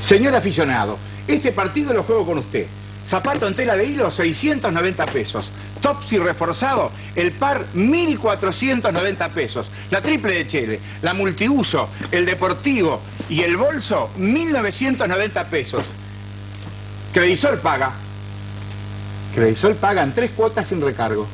Señor aficionado, este partido lo juego con usted. Zapato en tela de hilo, 690 pesos. Topsy reforzado, el par, 1.490 pesos. La triple de Chile, la multiuso, el deportivo y el bolso, 1.990 pesos. Credisol paga. Credisol paga en tres cuotas sin recargo.